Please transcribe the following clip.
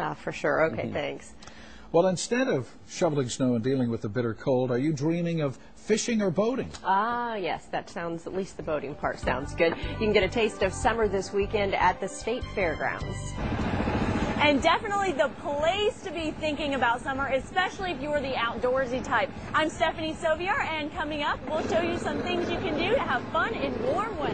Ah, for sure. Okay, mm-hmm. thanks. Well, instead of shoveling snow and dealing with the bitter cold, are you dreaming of fishing or boating? Ah, yes, that sounds, at least the boating part sounds good. You can get a taste of summer this weekend at the State Fairgrounds. And definitely the place to be thinking about summer, especially if you're the outdoorsy type. I'm Stephanie Soviar, and coming up, we'll show you some things you can do to have fun in warm weather.